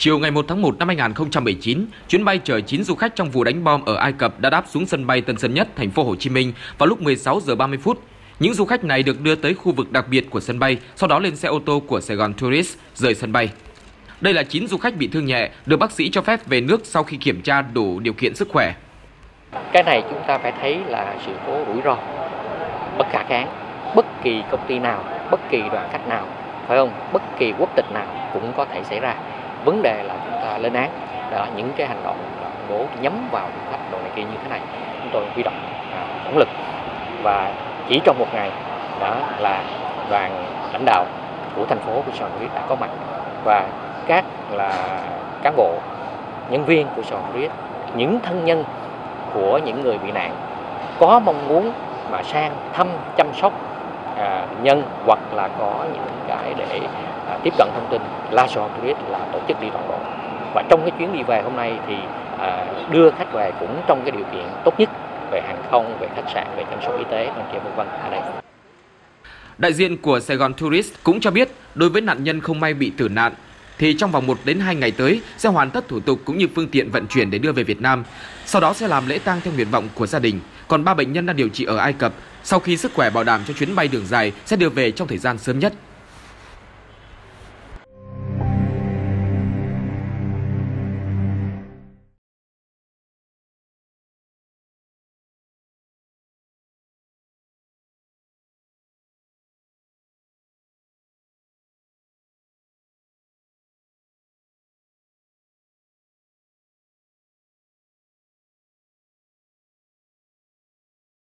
Chiều ngày 1 tháng 1 năm 2019, chuyến bay chở 9 du khách trong vụ đánh bom ở Ai Cập đã đáp xuống sân bay Tân Sơn Nhất, thành phố Hồ Chí Minh vào lúc 16 giờ 30 phút. Những du khách này được đưa tới khu vực đặc biệt của sân bay, sau đó lên xe ô tô của Sài Gòn Tourist rời sân bay. Đây là 9 du khách bị thương nhẹ, được bác sĩ cho phép về nước sau khi kiểm tra đủ điều kiện sức khỏe. Cái này chúng ta phải thấy là sự cố rủi ro, bất khả kháng. Bất kỳ công ty nào, bất kỳ đoàn khách nào, phải không? Bất kỳ quốc tịch nào cũng có thể xảy ra. Vấn đề là chúng ta lên án đó những cái hành động khủng bố nhắm vào du khách đồ này kia như thế này. Chúng tôi huy động à, tổng lực và chỉ trong một ngày đó là đoàn lãnh đạo của thành phố của Sòn đã có mặt và các là cán bộ nhân viên của Sòn những thân nhân của những người bị nạn có mong muốn mà sang thăm chăm sóc à, nhân hoặc là có những cái để à, tiếp cận thông tin La Tourist là tổ chức đi toàn bộ và trong cái chuyến đi về hôm nay thì à, đưa khách về cũng trong cái điều kiện tốt nhất về hàng không, về khách sạn, về chăm sóc y tế, vân vân vân ở đây. Đại diện của Sài Gòn Tourist cũng cho biết, đối với nạn nhân không may bị tử nạn, thì trong vòng 1 đến 2 ngày tới sẽ hoàn tất thủ tục cũng như phương tiện vận chuyển để đưa về Việt Nam. Sau đó sẽ làm lễ tang theo nguyện vọng của gia đình. Còn ba bệnh nhân đang điều trị ở Ai Cập, sau khi sức khỏe bảo đảm cho chuyến bay đường dài sẽ đưa về trong thời gian sớm nhất.